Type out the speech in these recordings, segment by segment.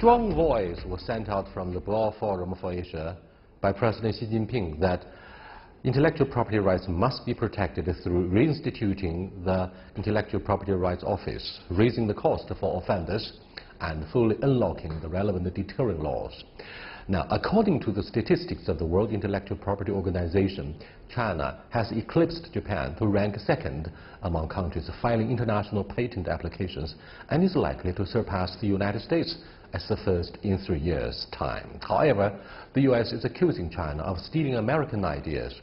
Strong voice was sent out from the Boao Forum for Asia by President Xi Jinping that intellectual property rights must be protected through reinstituting the Intellectual Property Rights Office, raising the cost for offenders, and fully unlocking the relevant deterrent laws. Now, according to the statistics of the World Intellectual Property Organization, China has eclipsed Japan to rank second among countries filing international patent applications and is likely to surpass the United States as the first in three years' time. However, the U.S. is accusing China of stealing American ideas.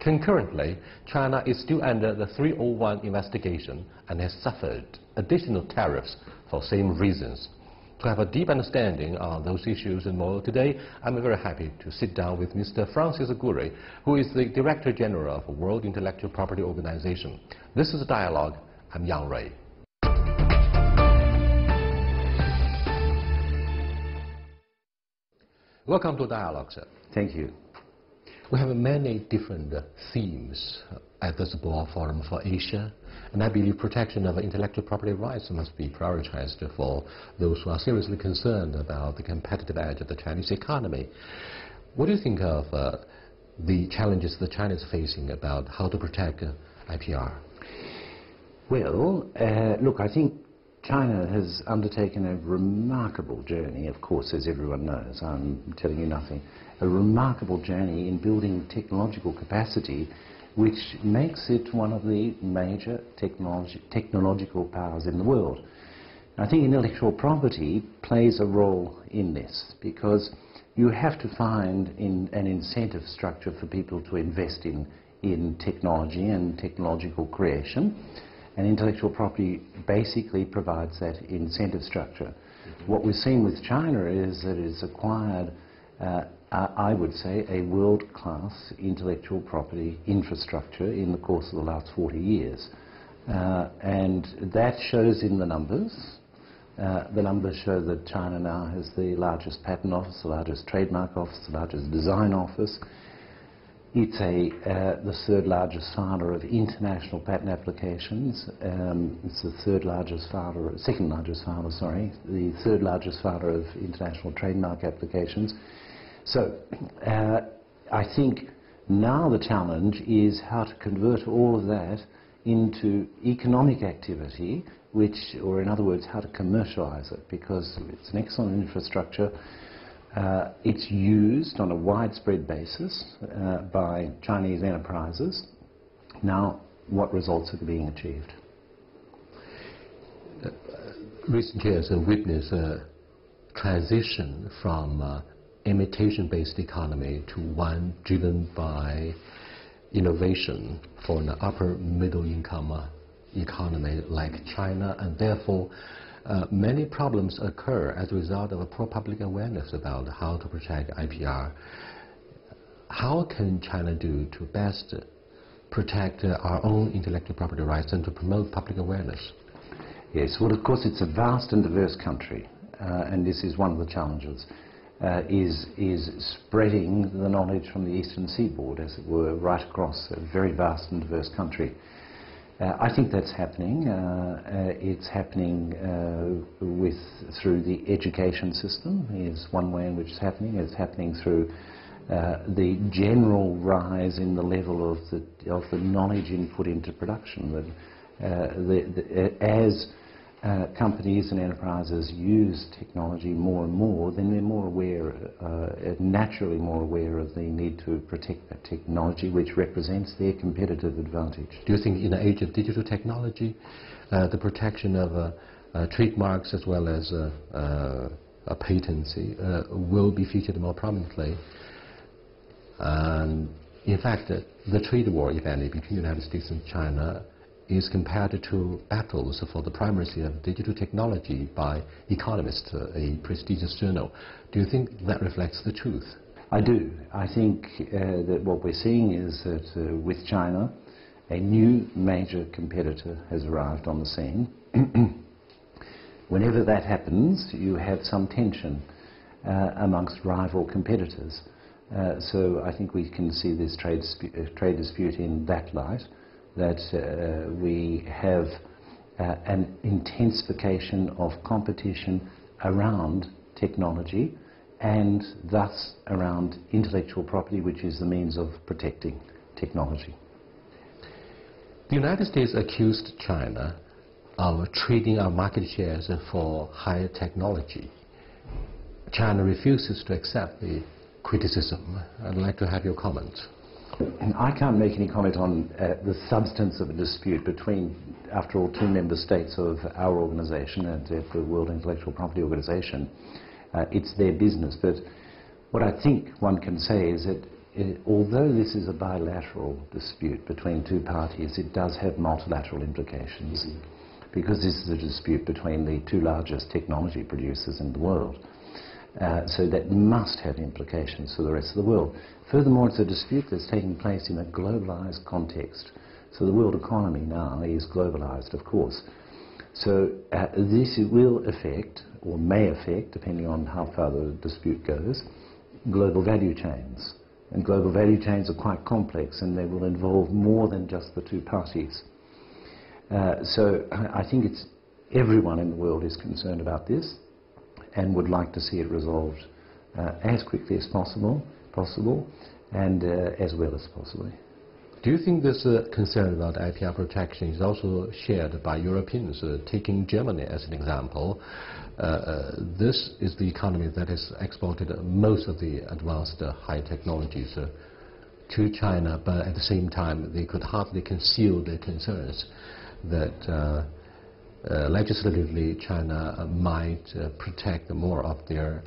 Concurrently, China is still under the 301 investigation and has suffered additional tariffs for the same reasons to have a deep understanding on those issues and more today, I'm very happy to sit down with Mr. Francis Gurry, who is the Director General of the World Intellectual Property Organization. This is a Dialogue. I'm Yang Rui. Welcome to Dialogue, sir. Thank you. We have many different themes at this Boao Forum for Asia. And I believe protection of intellectual property rights must be prioritized for those who are seriously concerned about the competitive edge of the Chinese economy. What do you think of uh, the challenges that China is facing about how to protect uh, IPR? Well, uh, look, I think China has undertaken a remarkable journey, of course, as everyone knows. I'm telling you nothing. A remarkable journey in building technological capacity which makes it one of the major technology, technological powers in the world. I think intellectual property plays a role in this because you have to find in an incentive structure for people to invest in, in technology and technological creation. And intellectual property basically provides that incentive structure. What we've seen with China is that it's acquired uh, I would say, a world-class intellectual property infrastructure in the course of the last 40 years. Uh, and that shows in the numbers. Uh, the numbers show that China now has the largest patent office, the largest trademark office, the largest design office. It's a, uh, the third largest filer of international patent applications. Um, it's the third largest filer, second largest filer, sorry, the third largest filer of international trademark applications. So uh, I think now the challenge is how to convert all of that into economic activity, which, or in other words, how to commercialize it, because it's an excellent infrastructure. Uh, it's used on a widespread basis uh, by Chinese enterprises. Now, what results are being achieved? Uh, recent years have witnessed a transition from uh, imitation-based economy to one driven by innovation for an upper middle income uh, economy like China and therefore uh, many problems occur as a result of a poor public awareness about how to protect IPR. How can China do to best protect our own intellectual property rights and to promote public awareness? Yes, well of course it's a vast and diverse country uh, and this is one of the challenges uh, is, is spreading the knowledge from the eastern seaboard, as it were, right across a very vast and diverse country. Uh, I think that's happening. Uh, uh it's happening uh, with, through the education system is one way in which it's happening. It's happening through uh, the general rise in the level of the, of the knowledge input into production. That, the, the, as uh, companies and enterprises use technology more and more, then they're more aware, uh, naturally more aware of the need to protect that technology, which represents their competitive advantage. Do you think in the age of digital technology, uh, the protection of uh, uh, trademarks as well as uh, patency will be featured more prominently? And in fact, the trade war, if any, between the United States and China is compared to battles for the primacy of digital technology by Economist, a prestigious journal. Do you think that reflects the truth? I do. I think uh, that what we're seeing is that uh, with China, a new major competitor has arrived on the scene. Whenever that happens, you have some tension uh, amongst rival competitors. Uh, so I think we can see this trade, uh, trade dispute in that light that uh, we have uh, an intensification of competition around technology and thus around intellectual property, which is the means of protecting technology. The United States accused China of trading our market shares for higher technology. China refuses to accept the criticism. I'd like to have your comment. And I can't make any comment on uh, the substance of a dispute between, after all, two member states of our organization and uh, the World Intellectual Property Organization. Uh, it's their business. But what I think one can say is that it, uh, although this is a bilateral dispute between two parties, it does have multilateral implications. Mm-hmm. Because this is a dispute between the two largest technology producers in the world. Uh, so that must have implications for the rest of the world. Furthermore, it's a dispute that's taking place in a globalized context. So the world economy now is globalized, of course. So uh, this will affect, or may affect, depending on how far the dispute goes, global value chains. And global value chains are quite complex and they will involve more than just the two parties. Uh, so I think it's everyone in the world is concerned about this and would like to see it resolved uh, as quickly as possible, possible and uh, as well as possible. Do you think this uh, concern about IPR protection is also shared by Europeans? Uh, taking Germany as an example, uh, uh, this is the economy that has exported most of the advanced high technologies to China, but at the same time they could hardly conceal their concerns that legislatively China uh, might uh, protect more of their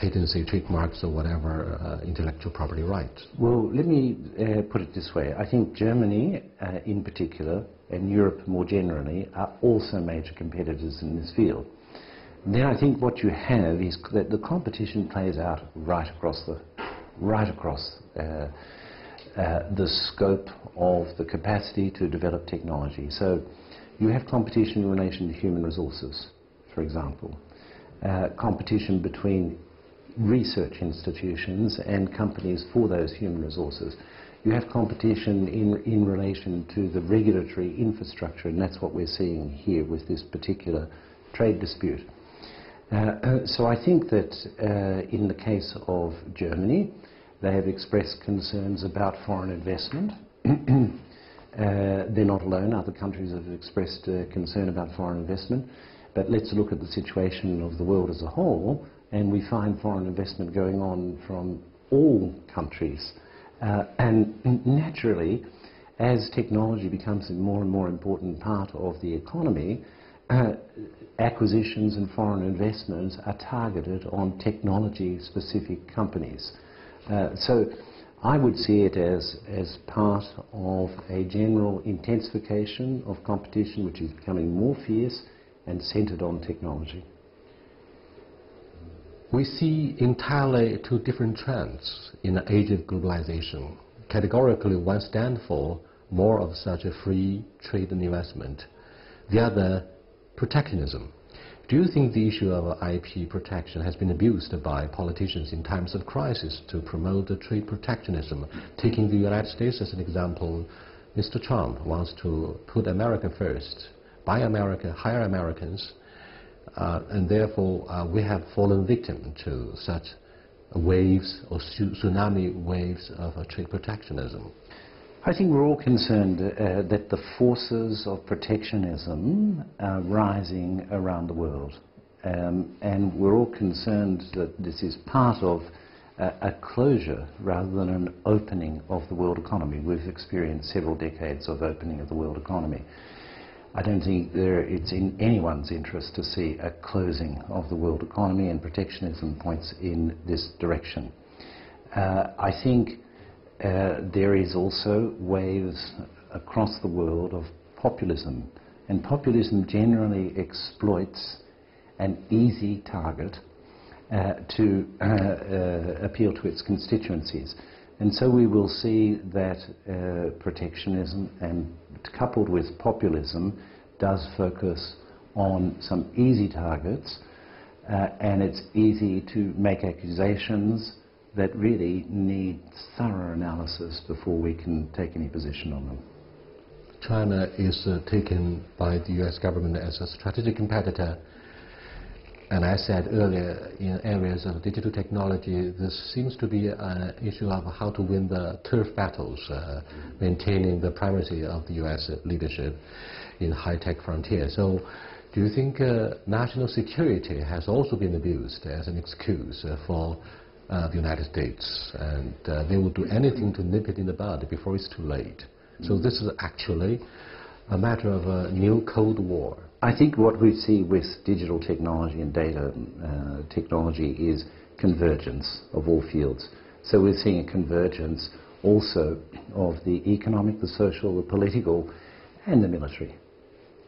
patents, trademarks, or whatever intellectual property rights? Well, let me put it this way. I think Germany, in particular, and Europe more generally, are also major competitors in this field. Then I think what you have is that the competition plays out right across the, right across uh, uh, the scope of the capacity to develop technology. So you have competition in relation to human resources, for example. Uh, competition between research institutions and companies for those human resources. You have competition in, in relation to the regulatory infrastructure, and that's what we're seeing here with this particular trade dispute. Uh, so I think that uh, in the case of Germany, they have expressed concerns about foreign investment. Uh, they're not alone. Other countries have expressed uh, concern about foreign investment. But let's look at the situation of the world as a whole, and we find foreign investment going on from all countries. Uh, and naturally, as technology becomes a more and more important part of the economy, uh, acquisitions and foreign investments are targeted on technology-specific companies. Uh, so I would see it as, as part of a general intensification of competition which is becoming more fierce and centered on technology. We see entirely two different trends in the age of globalization. Categorically, one stands for more of such a free trade and investment. The other, protectionism. Do you think the issue of IP protection has been abused by politicians in times of crisis to promote the trade protectionism? Taking the United States as an example, Mr. Trump wants to put America first, buy America, hire Americans, uh, and therefore uh, we have fallen victim to such waves or tsunami waves of uh, trade protectionism. I think we're all concerned uh, that the forces of protectionism are rising around the world. Um, and we're all concerned that this is part of uh, a closure rather than an opening of the world economy. We've experienced several decades of opening of the world economy. I don't think there, it's in anyone's interest to see a closing of the world economy, and protectionism points in this direction. Uh, I think uh, there is also waves across the world of populism. And populism generally exploits an easy target uh, to uh, uh appeal to its constituencies. And so we will see that uh, protectionism and coupled with populism does focus on some easy targets and it's easy to make accusations that really need thorough analysis before we can take any position on them. China is uh, taken by the US government as a strategic competitor And I said earlier, in areas of digital technology, this seems to be an issue of how to win the turf battles, uh, maintaining the primacy of the U.S. leadership in high-tech frontier. So do you think uh, national security has also been abused as an excuse uh, for uh, the United States, and uh, they will do anything to nip it in the bud before it's too late? So this is actually a matter of a new Cold War. I think what we see with digital technology and data uh, technology is convergence of all fields. So we're seeing a convergence also of the economic, the social, the political, and the military.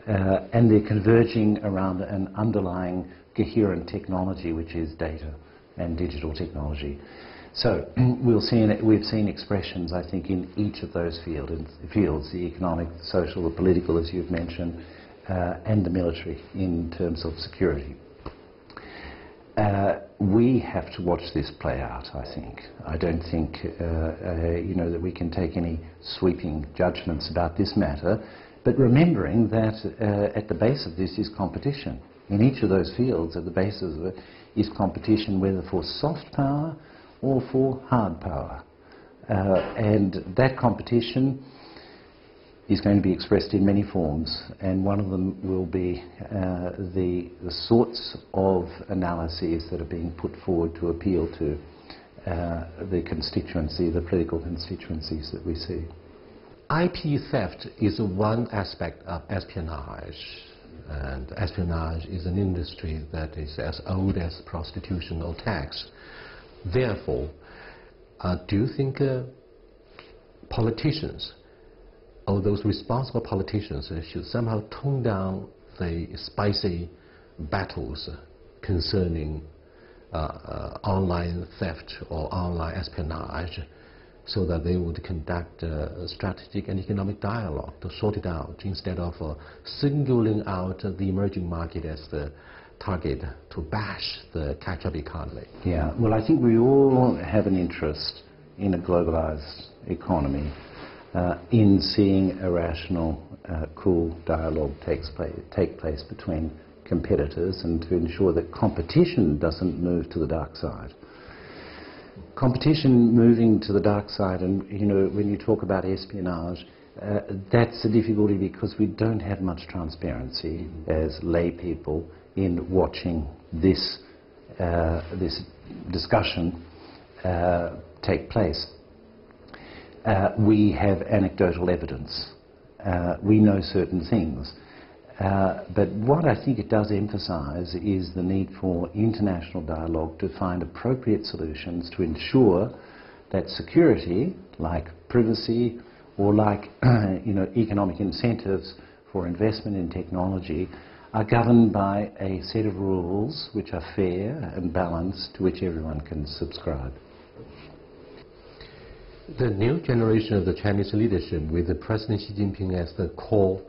Uh, and they're converging around an underlying coherent technology, which is data and digital technology. So we'll see we've seen expressions, I think, in each of those field, fields, the economic, the social, the political, as you've mentioned, uh, and the military in terms of security. Uh, we have to watch this play out, I think. I don't think, uh, uh, you know, that we can take any sweeping judgments about this matter, but remembering that uh, at the base of this is competition. In each of those fields, at the base of it is competition, whether for soft power or for hard power. Uh, and that competition is going to be expressed in many forms, and one of them will be uh, the, the, sorts of analyses that are being put forward to appeal to uh, the constituency, the political constituencies that we see. IP theft is one aspect of espionage, and espionage is an industry that is as old as prostitution or tax. Therefore, uh, do you think uh, politicians or those responsible politicians should somehow tone down the spicy battles concerning uh, uh, online theft or online espionage so that they would conduct uh, strategic and economic dialogue to sort it out instead of uh, singling out the emerging market as the target to bash the catch-up economy. Yeah, well, I think we all have an interest in a globalized economy uh, in seeing a rational, uh, cool dialogue takes place, take place between competitors and to ensure that competition doesn't move to the dark side. Competition moving to the dark side, and you know, when you talk about espionage, uh, that's a difficulty because we don't have much transparency as lay people in watching this, uh, this discussion uh, take place. Uh, we have anecdotal evidence. Uh, we know certain things. Uh, but what I think it does emphasize is the need for international dialogue to find appropriate solutions to ensure that security, like privacy or like you know, economic incentives for investment in technology, are governed by a set of rules which are fair and balanced to which everyone can subscribe. The new generation of the Chinese leadership with President Xi Jinping as the core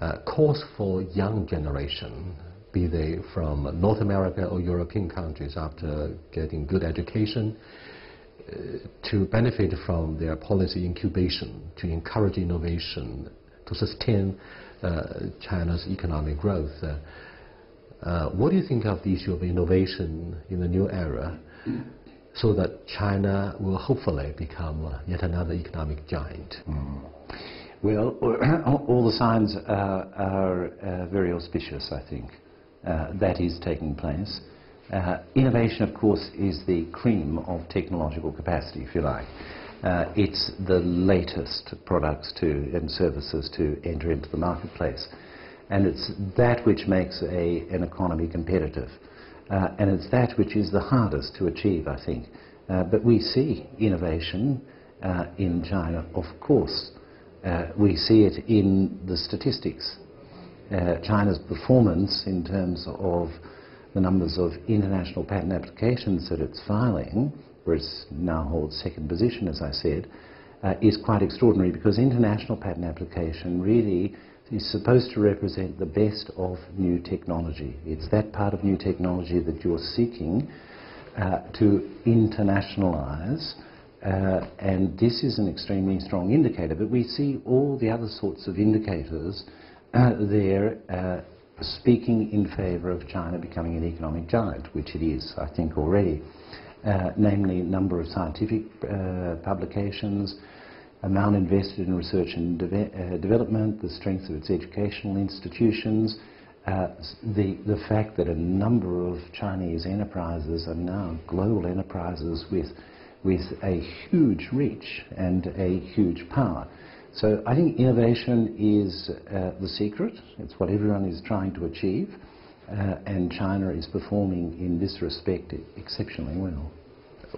uh, calls for young generation, be they from North America or European countries after getting good education, uh, to benefit from their policy incubation, to encourage innovation, to sustain uh, China's economic growth. Uh, uh, what do you think of the issue of innovation in the new era so that China will hopefully become yet another economic giant? Mm. Well, all the signs are, are uh, very auspicious, I think. Uh, that is taking place. Uh, innovation, of course, is the cream of technological capacity, if you like. Uh, it's the latest products to, and services to enter into the marketplace. And it's that which makes a, an economy competitive. Uh, and it's that which is the hardest to achieve, I think. Uh, but we see innovation in China, of course. Uh, we see it in the statistics. Uh, China's performance in terms of the numbers of international patent applications that it's filing, where it now holds second position, as I said, uh, is quite extraordinary because international patent application really is supposed to represent the best of new technology. It's that part of new technology that you're seeking uh, to internationalize uh, and this is an extremely strong indicator, but we see all the other sorts of indicators uh, there uh, speaking in favour of China becoming an economic giant, which it is, I think, already. Uh, namely, number of scientific uh, publications, amount invested in research and de uh, development, the strength of its educational institutions, uh, the, the fact that a number of Chinese enterprises are now global enterprises with, with a huge reach and a huge power. So I think innovation is uh, the secret. It's what everyone is trying to achieve. Uh, and China is performing in this respect exceptionally well.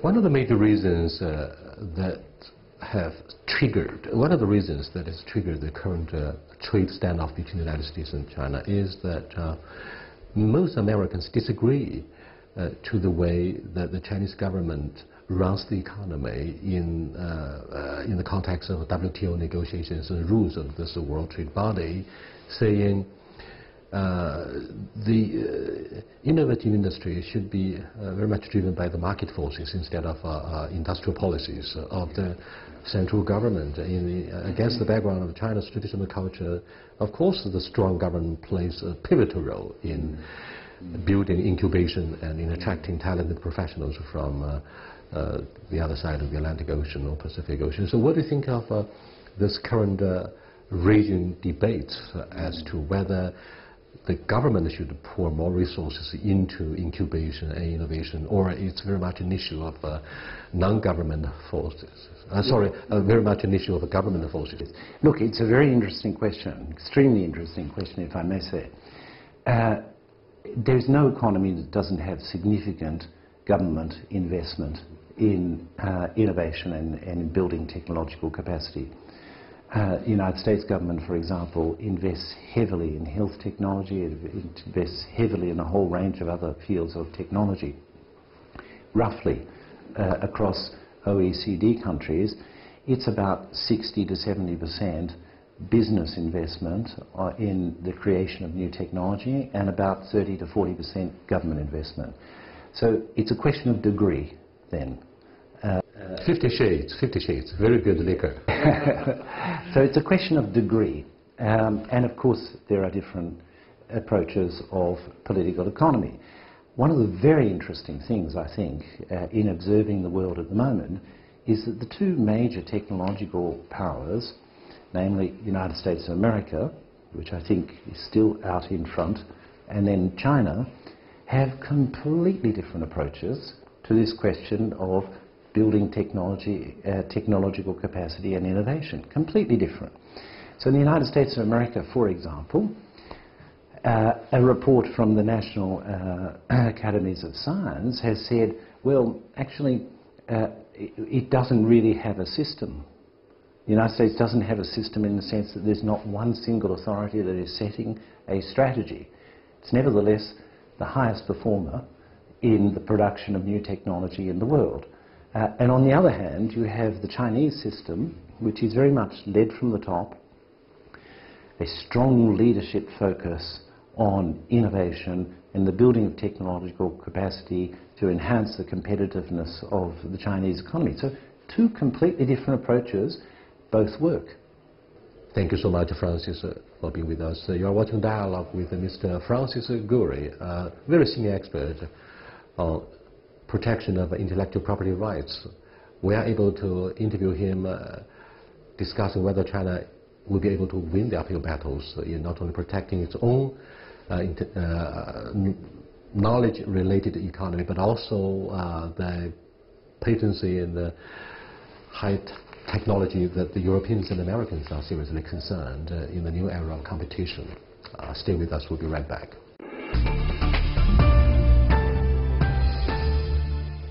One of the major reasons uh, that have triggered, one of the reasons that has triggered the current uh, trade standoff between the United States and China is that uh, most Americans disagree uh, to the way that the Chinese government runs the economy in, uh, uh, in the context of WTO negotiations and rules of this World Trade Body, saying uh, the uh, innovative industry should be uh, very much driven by the market forces instead of industrial policies of the central government. The, against the background of China's traditional culture, of course, the strong government plays a pivotal role in building incubation and in attracting talented professionals from uh, uh, the other side of the Atlantic Ocean or Pacific Ocean. So what do you think of uh, this current raging debate as to whether the government should pour more resources into incubation and innovation, or it's very much an issue of uh, non-government forces? Uh, sorry, uh, very much an issue of government forces. Look, it's a very interesting question, extremely interesting question, if I may say. Uh, there's no economy that doesn't have significant government investment in uh, innovation and, and in building technological capacity. Uh, the United States government, for example, invests heavily in health technology, it invests heavily in a whole range of other fields of technology. Roughly, uh, across OECD countries, it's about 60 to 70 percent business investment uh, in the creation of new technology and about 30 to 40 percent government investment. So it's a question of degree then. Fifty Shades, Fifty Shades, very good liquor. so it's a question of degree. Um, and of course, there are different approaches of political economy. One of the very interesting things, I think, uh, in observing the world at the moment is that the two major technological powers, namely the United States of America, which I think is still out in front, and then China, have completely different approaches to this question of building technology, uh, technological capacity and innovation. Completely different. So in the United States of America, for example, uh, a report from the National uh, Academies of Science has said, well, actually, uh, it, it doesn't really have a system. The United States doesn't have a system in the sense that there's not one single authority that is setting a strategy. It's nevertheless the highest performer in the production of new technology in the world. Uh, and on the other hand, you have the Chinese system, which is very much led from the top, a strong leadership focus on innovation and the building of technological capacity to enhance the competitiveness of the Chinese economy. So two completely different approaches, both work. Thank you so much, Francis, uh, for being with us. Uh, you are watching Dialogue with Mr. Francis Gurry, a very senior expert on protection of intellectual property rights. We are able to interview him uh, discussing whether China will be able to win the uphill battles in not only protecting its own uh, uh, knowledge-related economy, but also uh, the patency and the high technology that the Europeans and Americans are seriously concerned uh, in the new era of competition. Uh, stay with us, we'll be right back.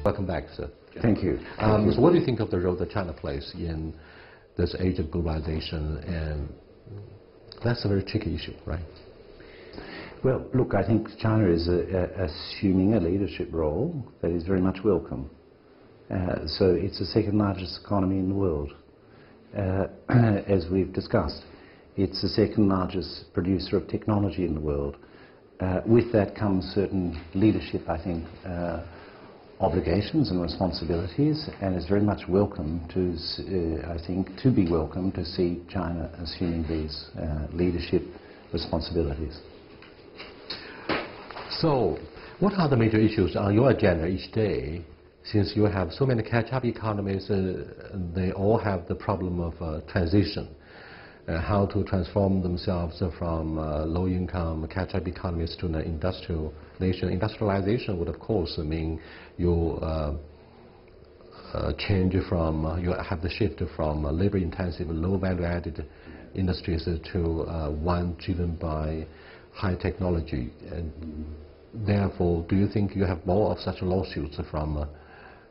Welcome back, sir. Thank you. Um, so what do you think of the role that China plays in this age of globalization? And that's a very tricky issue, right? Well, look, I think China is a, a, assuming a leadership role that is very much welcome. Uh, so it's the second largest economy in the world, uh, as we've discussed. It's the second largest producer of technology in the world. Uh, with that comes certain leadership, I think, uh, obligations and responsibilities and it's very much welcome to, uh, I think, to be welcome to see China assuming these uh, leadership responsibilities. So, what are the major issues on your agenda each day? Since you have so many catch-up economies, uh, they all have the problem of uh, transition. Uh, how to transform themselves from uh, low-income catch-up economies to an industrial nation. Industrialization would, of course, mean you uh, change from, you have the shift from labor-intensive, low-value-added industries to one driven by high technology. And therefore, do you think you have more of such lawsuits from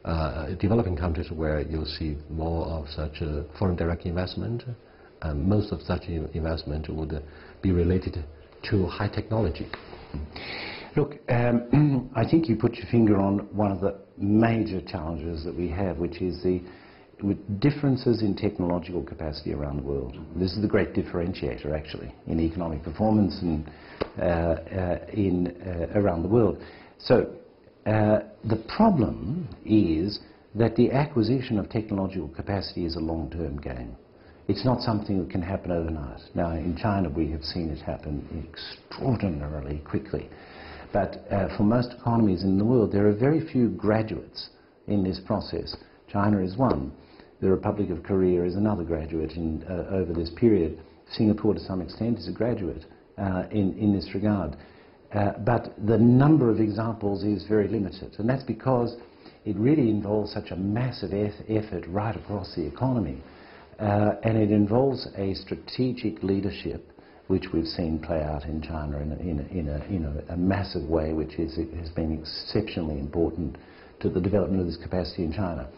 uh, developing countries where you'll see more of such uh, foreign direct investment? And most of such investment would be related to high technology. Look, um, I think you put your finger on one of the major challenges that we have, which is the differences in technological capacity around the world. This is the great differentiator, actually, in economic performance and uh, uh, in, around the world. So uh, the problem is that the acquisition of technological capacity is a long-term game. It's not something that can happen overnight. Now, in China, we have seen it happen extraordinarily quickly. But uh, for most economies in the world, there are very few graduates in this process. China is one. The Republic of Korea is another graduate in, uh, over this period. Singapore, to some extent, is a graduate uh, in, in this regard. Uh, but the number of examples is very limited, and that's because it really involves such a massive effort right across the economy. Uh, and it involves a strategic leadership which we've seen play out in China in a, in a, in a, in a, massive way, which is, has been exceptionally important to the development of this capacity in China.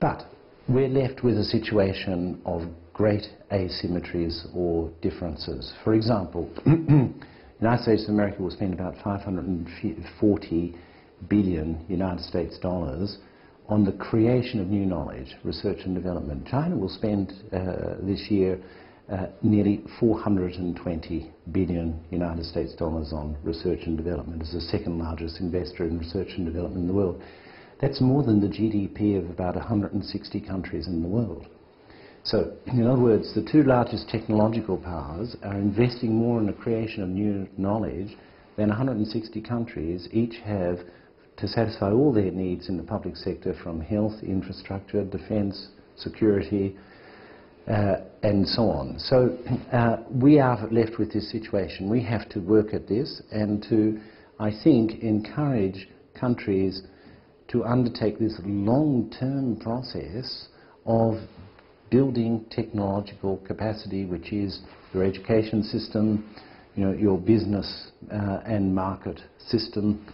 But we're left with a situation of great asymmetries or differences. For example, United States of America will spend about 540 billion United States dollars on the creation of new knowledge, research and development. China will spend uh, this year uh, nearly 420 billion United States dollars on research and development as the second largest investor in research and development in the world. That's more than the GDP of about 160 countries in the world. So, in other words, the two largest technological powers are investing more in the creation of new knowledge than 160 countries each have to satisfy all their needs in the public sector from health, infrastructure, defence, security, uh, and so on. So uh, we are left with this situation. We have to work at this and to, I think, encourage countries to undertake this long-term process of building technological capacity, which is your education system, you know, your business uh, and market system,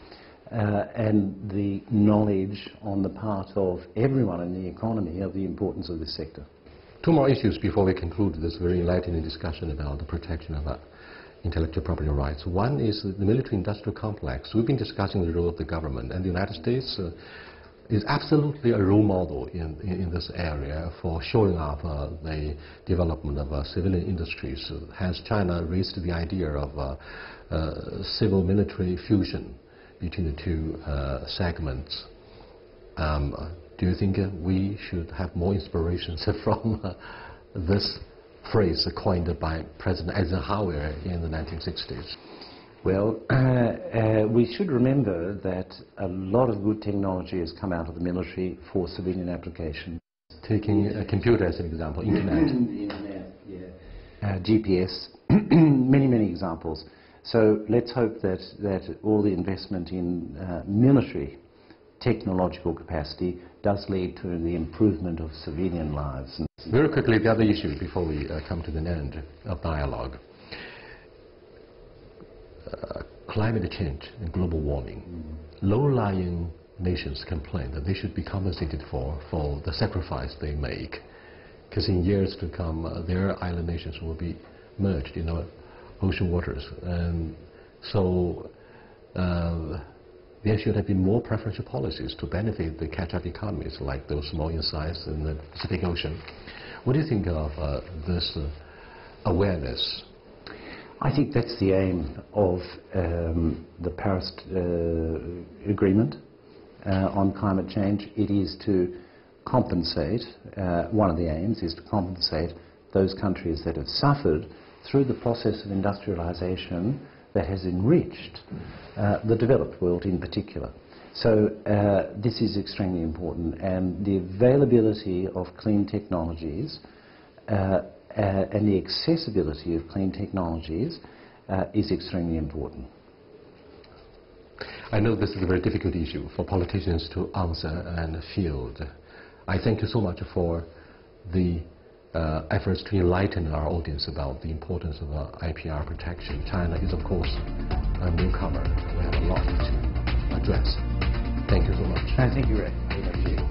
uh, and the knowledge on the part of everyone in the economy of the importance of this sector. Two more issues before we conclude this very enlightening discussion about the protection of uh, intellectual property rights. One is the military-industrial complex. We've been discussing the role of the government, and the United States uh, is absolutely a role model in, in, in this area for showing up uh, the development of uh, civilian industries. Has China raised the idea of uh, uh, civil-military fusion between the two segments? Um, do you think uh, we should have more inspirations from uh, this phrase coined by President Eisenhower in the 1960s? Well, uh, uh, we should remember that a lot of good technology has come out of the military for civilian application. Taking a computer as an example, internet. internet, yeah. Uh, GPS, many, many examples. So let's hope that, that all the investment in uh, military technological capacity does lead to the improvement of civilian lives. Very quickly, the other issue before we uh, come to the end of dialogue. Uh, climate change and global warming. Mm. Low-lying nations complain that they should be compensated for, for the sacrifice they make. Because in years to come, uh, their island nations will be merged in our ocean waters. And so uh, there should have been more preferential policies to benefit the catch-up economies like those small in size in the Pacific Ocean. What do you think of uh, this uh, awareness? I think that's the aim of um, the Paris uh, Agreement uh, on climate change. It is to compensate, uh, one of the aims is to compensate those countries that have suffered through the process of industrialization that has enriched uh, the developed world in particular. So uh, this is extremely important and the availability of clean technologies uh, and the accessibility of clean technologies uh, is extremely important. I know this is a very difficult issue for politicians to answer and field. I thank you so much for the uh, efforts to enlighten our audience about the importance of uh, IPR protection. China is, of course, a newcomer. We have a lot to address. Thank you so much. thank you, Ray.